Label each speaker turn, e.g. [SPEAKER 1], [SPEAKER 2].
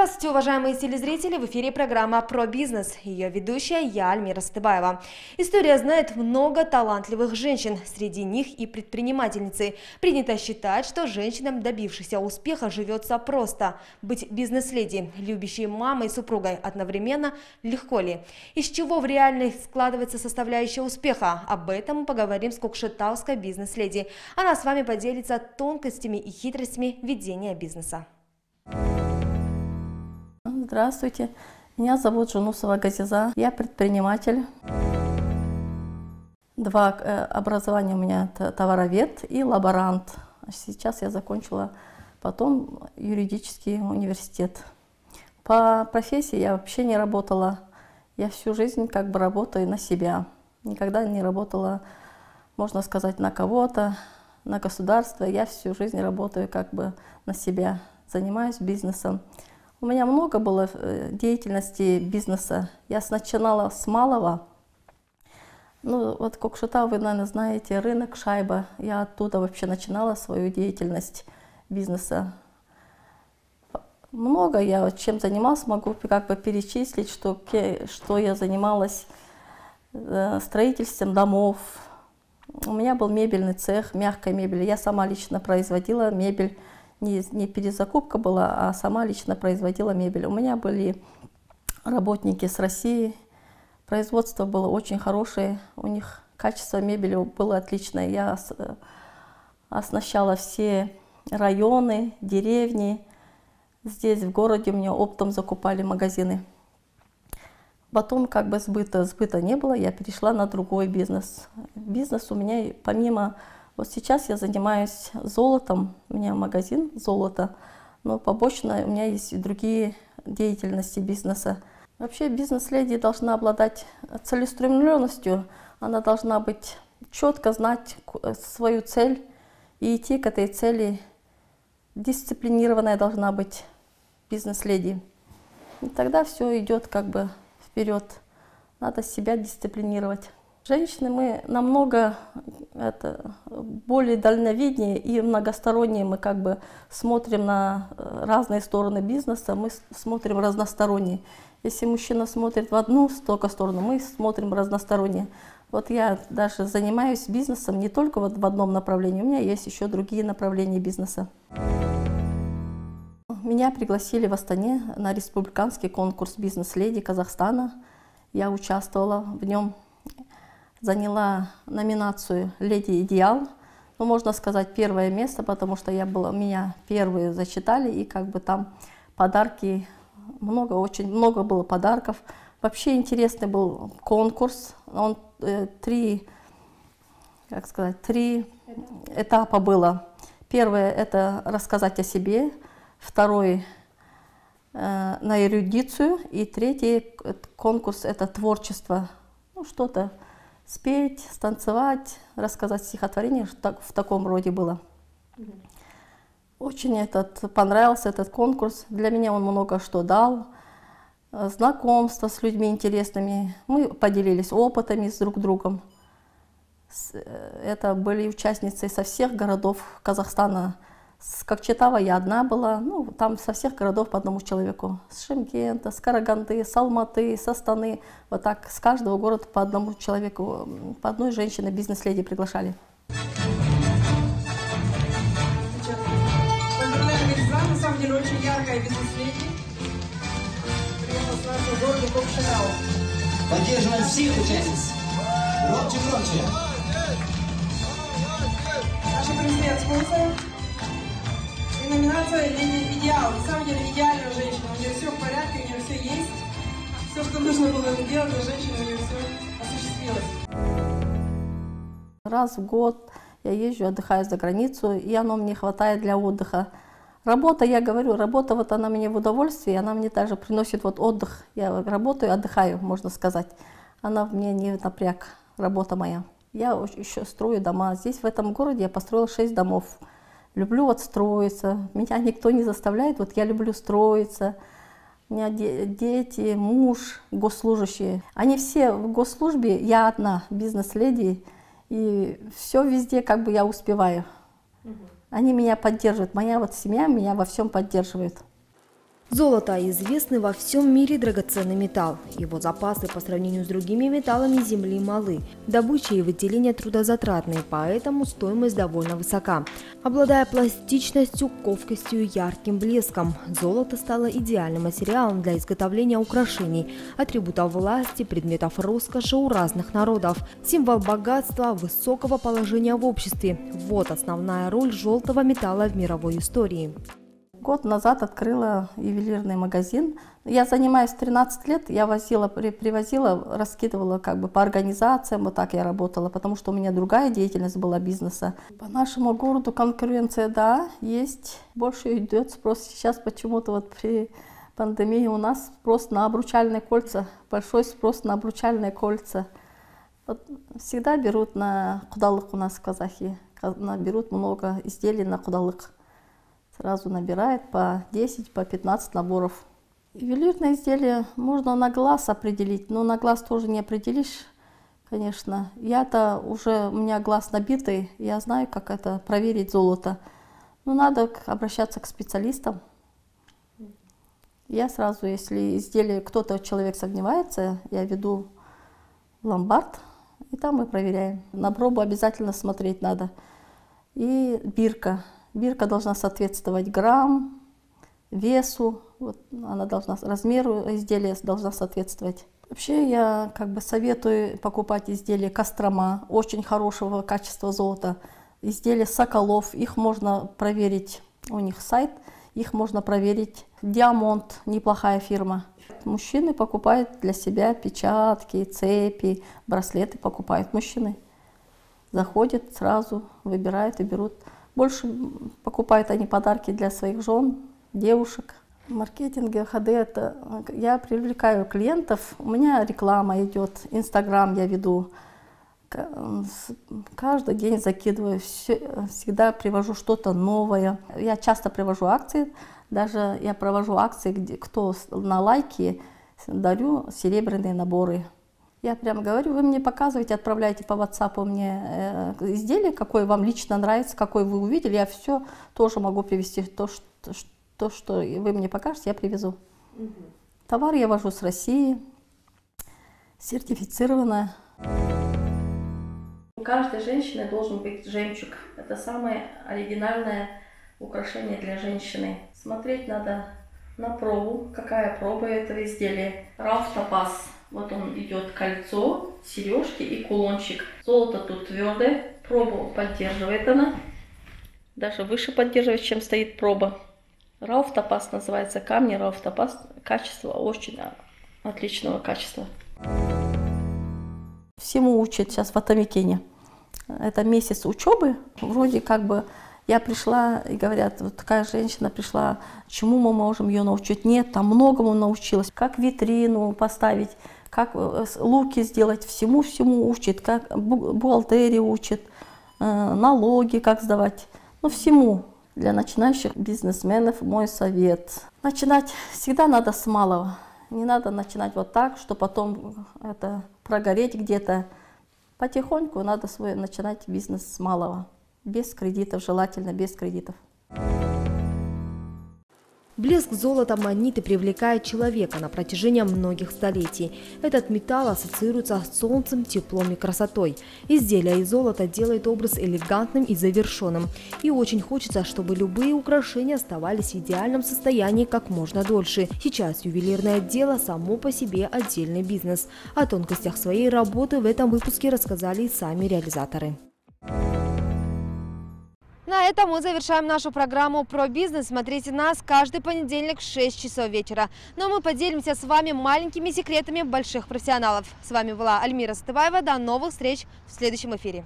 [SPEAKER 1] Здравствуйте, уважаемые телезрители! В эфире программа «Про бизнес». Ее ведущая я, Альмира Стыбаева. История знает много талантливых женщин, среди них и предпринимательницы. Принято считать, что женщинам, добившихся успеха, живется просто. Быть бизнес-леди, любящей мамой и супругой одновременно, легко ли? Из чего в реальной складывается составляющая успеха? Об этом поговорим с кукшетауской бизнес-леди. Она с вами поделится тонкостями и хитростями ведения бизнеса.
[SPEAKER 2] Здравствуйте, меня зовут Жунусова Газиза, я предприниматель. Два э, образования у меня – товаровед и лаборант. Сейчас я закончила потом юридический университет. По профессии я вообще не работала. Я всю жизнь как бы работаю на себя. Никогда не работала, можно сказать, на кого-то, на государство. Я всю жизнь работаю как бы на себя, занимаюсь бизнесом. У меня много было э, деятельности бизнеса. Я начинала с малого. Ну, вот Кокшета, вы, наверное, знаете, рынок Шайба. Я оттуда вообще начинала свою деятельность бизнеса. Много я чем занималась, могу как бы перечислить, что, что я занималась э, строительством домов. У меня был мебельный цех, мягкая мебель. Я сама лично производила мебель не, не перезакупка была, а сама лично производила мебель. У меня были работники с России, производство было очень хорошее, у них качество мебели было отличное. Я оснащала все районы, деревни. Здесь, в городе, у меня оптом закупали магазины. Потом как бы сбыта, сбыта не было, я перешла на другой бизнес. Бизнес у меня помимо вот сейчас я занимаюсь золотом, у меня магазин золота, но побочно у меня есть и другие деятельности бизнеса. Вообще бизнес-леди должна обладать целеустремленностью, она должна быть четко знать свою цель и идти к этой цели. Дисциплинированная должна быть бизнес-леди. И тогда все идет как бы вперед. Надо себя дисциплинировать. Женщины мы намного это, более дальновиднее и многосторонние. Мы как бы смотрим на э, разные стороны бизнеса, мы смотрим разносторонне. Если мужчина смотрит в одну только сторону, мы смотрим разносторонне. Вот я даже занимаюсь бизнесом не только вот в одном направлении, у меня есть еще другие направления бизнеса. Меня пригласили в Астане на республиканский конкурс «Бизнес-леди Казахстана». Я участвовала в нем заняла номинацию «Леди Идеал». Ну, можно сказать, первое место, потому что я была, меня первые зачитали, и как бы там подарки, много, очень много было подарков. Вообще интересный был конкурс, он э, три, как сказать, три этапа было. Первое – это рассказать о себе, второй э, на эрудицию, и третий конкурс – это творчество, ну, что-то спеть, станцевать, рассказать стихотворение, так, в таком роде было. Очень этот, понравился этот конкурс. Для меня он много что дал. Знакомство с людьми интересными. Мы поделились опытами с друг другом. Э, это были участницы со всех городов Казахстана. С Кокчетава я одна была, ну, там со всех городов по одному человеку. С Шимкента, с Караганды, с Алматы, с Астаны. Вот так с каждого города по одному человеку, по одной женщине бизнес-леди приглашали.
[SPEAKER 3] на самом деле очень яркая бизнес-леди. Приехала с нашего города Кокшетау.
[SPEAKER 4] Поддерживаем всех участниц. Громче, громче.
[SPEAKER 3] Наши президент-спонсоры номинация «Леди Идеал». На самом деле идеальная женщина. У нее все в порядке, у нее все есть. Все, что нужно было сделать для женщины, у нее все осуществилось.
[SPEAKER 2] Раз в год я езжу, отдыхаю за границу, и оно мне хватает для отдыха. Работа, я говорю, работа вот она мне в удовольствие, она мне также приносит вот отдых. Я работаю, отдыхаю, можно сказать. Она мне не напряг, работа моя. Я еще строю дома. Здесь, в этом городе, я построила шесть домов. Люблю вот строиться. Меня никто не заставляет, вот я люблю строиться. У меня дети, муж, госслужащие. Они все в госслужбе, я одна, бизнес-леди. И все везде как бы я успеваю. Угу. Они меня поддерживают. Моя вот семья меня во всем поддерживает.
[SPEAKER 1] Золото – известный во всем мире драгоценный металл. Его запасы по сравнению с другими металлами Земли малы. Добыча и выделение трудозатратные, поэтому стоимость довольно высока. Обладая пластичностью, ковкостью и ярким блеском, золото стало идеальным материалом для изготовления украшений, атрибутов власти, предметов роскоши у разных народов. Символ богатства, высокого положения в обществе – вот основная роль желтого металла в мировой истории.
[SPEAKER 2] Год назад открыла ювелирный магазин. Я занимаюсь 13 лет, я возила, привозила, раскидывала как бы по организациям, вот так я работала, потому что у меня другая деятельность была бизнеса. По нашему городу конкуренция, да, есть, больше идет спрос. Сейчас почему-то вот при пандемии у нас спрос на обручальные кольца, большой спрос на обручальные кольца. Вот всегда берут на кудалык у нас казахи, берут много изделий на кудалык сразу набирает по 10, по 15 наборов. Ювелирное изделие можно на глаз определить, но на глаз тоже не определишь, конечно. Я-то уже, у меня глаз набитый, я знаю, как это проверить золото. Но надо обращаться к специалистам. Я сразу, если изделие, кто-то, человек сомневается, я веду в ломбард, и там мы проверяем. На пробу обязательно смотреть надо. И бирка. Бирка должна соответствовать грамм, весу, вот она должна, размеру изделия должна соответствовать. Вообще я как бы советую покупать изделия Кострома, очень хорошего качества золота. Изделия Соколов, их можно проверить, у них сайт, их можно проверить. Диамонт, неплохая фирма. Мужчины покупают для себя печатки, цепи, браслеты покупают мужчины. Заходят сразу, выбирают и берут. Больше покупают они подарки для своих жен, девушек. В маркетинге ХД это я привлекаю клиентов, у меня реклама идет, Инстаграм я веду. Каждый день закидываю, всегда привожу что-то новое. Я часто привожу акции, даже я провожу акции, где кто на лайки дарю серебряные наборы. Я прямо говорю, вы мне показываете, отправляете по WhatsApp мне э, изделие, какое вам лично нравится, какое вы увидели. Я все тоже могу привезти. То, что, то, что вы мне покажете, я привезу. Угу. Товар я вожу с России, сертифицированная. У каждой женщины должен быть жемчуг. Это самое оригинальное украшение для женщины. Смотреть надо на пробу, какая проба этого изделия. Раф Топаз вот он идет кольцо, сережки и кулончик. Золото тут твердое, пробу поддерживает она. Даже выше поддерживает, чем стоит проба. Рауф Топас называется камни. Рауф Топас качество очень отличного качества. Всему учат сейчас в Атамикене. Это месяц учебы. Вроде как бы я пришла, и говорят, вот такая женщина пришла, чему мы можем ее научить? Нет, там многому научилась. Как витрину поставить, как э, луки сделать, всему-всему учит, как бухгалтерию учит, э, налоги как сдавать, ну всему. Для начинающих бизнесменов мой совет. Начинать всегда надо с малого. Не надо начинать вот так, что потом это прогореть где-то. Потихоньку надо свой начинать бизнес с малого. Без кредитов, желательно без кредитов.
[SPEAKER 1] Блеск золота манит и привлекает человека на протяжении многих столетий. Этот металл ассоциируется с солнцем, теплом и красотой. Изделие из золота делает образ элегантным и завершенным. И очень хочется, чтобы любые украшения оставались в идеальном состоянии как можно дольше. Сейчас ювелирное дело само по себе отдельный бизнес. О тонкостях своей работы в этом выпуске рассказали и сами реализаторы. На этом мы завершаем нашу программу про бизнес. Смотрите нас каждый понедельник в 6 часов вечера. Но ну, мы поделимся с вами маленькими секретами больших профессионалов. С вами была Альмира Стываева. До новых встреч в следующем эфире.